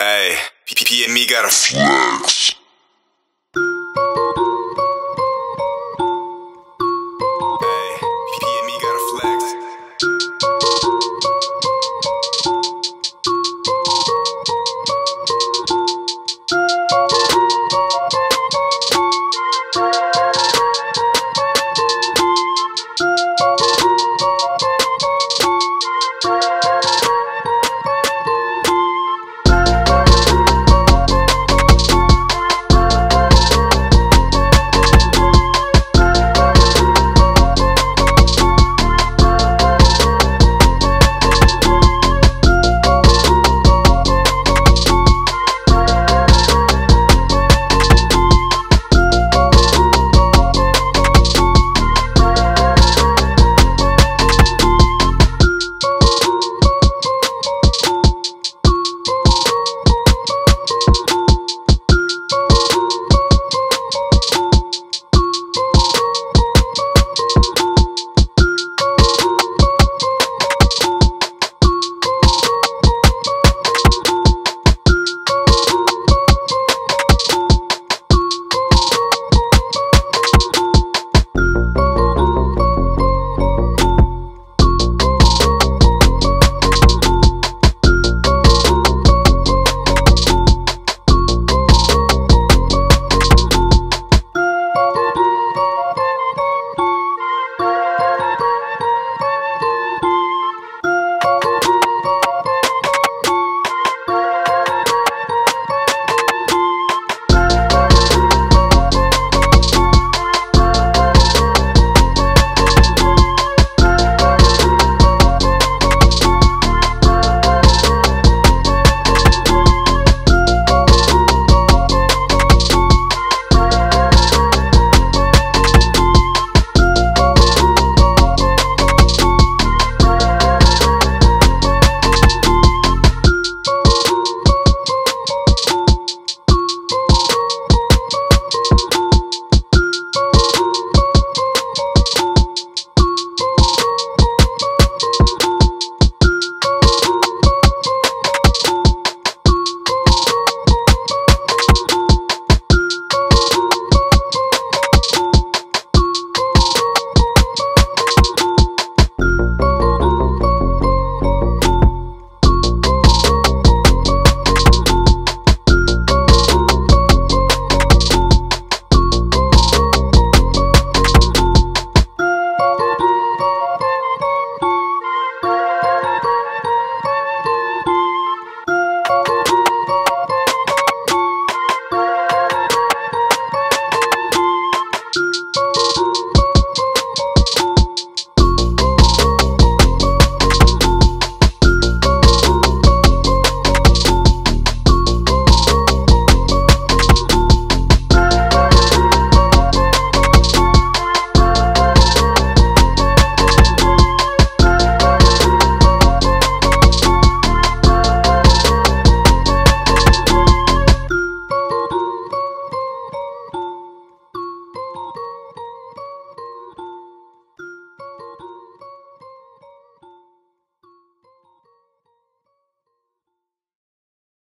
Hey, PP and me got a flex.